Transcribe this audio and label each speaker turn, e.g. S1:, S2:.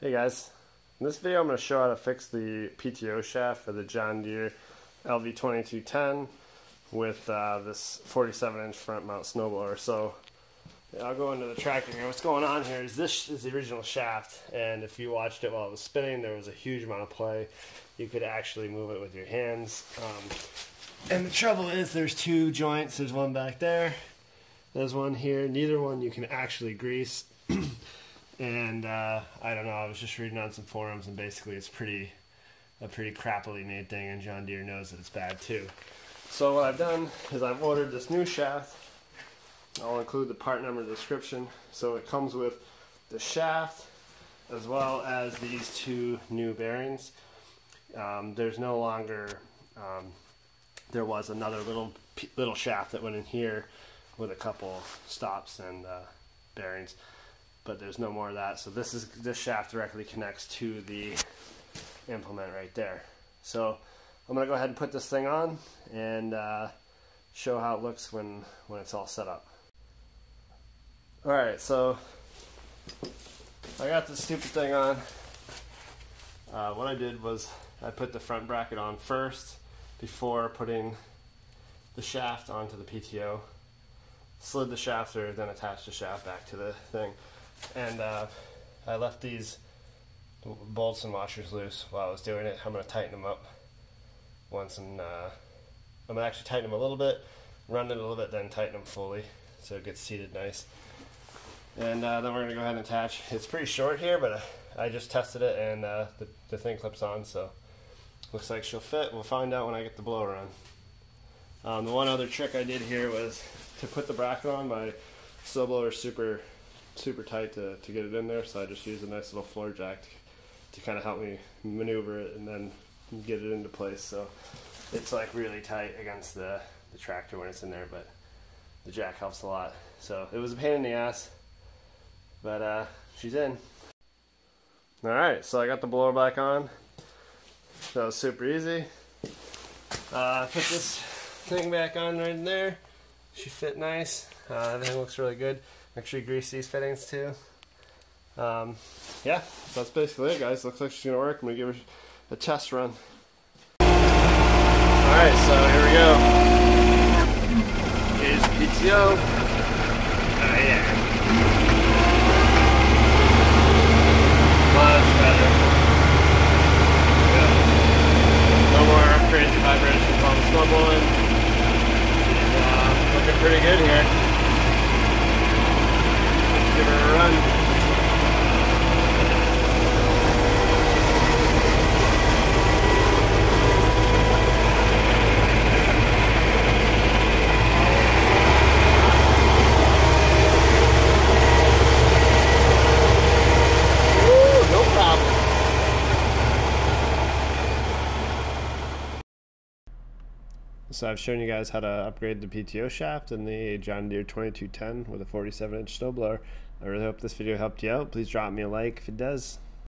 S1: Hey guys, in this video I'm going to show how to fix the PTO shaft for the John Deere LV2210 with uh, this 47 inch front mount snowblower. So yeah, I'll go into the tractor here. What's going on here is this is the original shaft and if you watched it while it was spinning there was a huge amount of play. You could actually move it with your hands. Um, and the trouble is there's two joints. There's one back there. There's one here. Neither one you can actually grease. and uh, I don't know. I was just reading on some forums, and basically, it's pretty a pretty crappily made thing, and John Deere knows that it's bad too. So what I've done is I've ordered this new shaft. I'll include the part number description. So it comes with the shaft as well as these two new bearings. Um, there's no longer. Um, there was another little little shaft that went in here with a couple stops and uh, bearings but there's no more of that. So this is this shaft directly connects to the implement right there. So I'm gonna go ahead and put this thing on and uh, show how it looks when when it's all set up. All right, so I got this stupid thing on. Uh, what I did was I put the front bracket on first before putting the shaft onto the PTO. Slid the shaft through, then attached the shaft back to the thing and uh, I left these bolts and washers loose while I was doing it. I'm going to tighten them up once and uh, I'm going to actually tighten them a little bit, run it a little bit, then tighten them fully so it gets seated nice. And uh, then we're going to go ahead and attach. It's pretty short here, but I just tested it and uh, the, the thing clips on, so looks like she'll fit. We'll find out when I get the blower on. Um, the one other trick I did here was to put the bracket on. My snowblower super super tight to, to get it in there, so I just used a nice little floor jack to, to kind of help me maneuver it and then get it into place. So it's like really tight against the, the tractor when it's in there, but the jack helps a lot. So it was a pain in the ass, but uh, she's in. All right, so I got the blower back on. That was super easy. Uh, put this thing back on right in there. She fit nice. Uh, everything looks really good. Make sure you grease these fittings too. Um, yeah, that's basically it, guys. Looks like she's gonna work. I'm gonna give her a test run. All right, so here we go. Here's PTO. Oh yeah. Much better. Yeah. No more crazy vibrations on the snowballing. Uh, looking pretty good here give her a run. So I've shown you guys how to upgrade the PTO shaft in the John Deere 2210 with a 47 inch snowblower. I really hope this video helped you out. Please drop me a like if it does.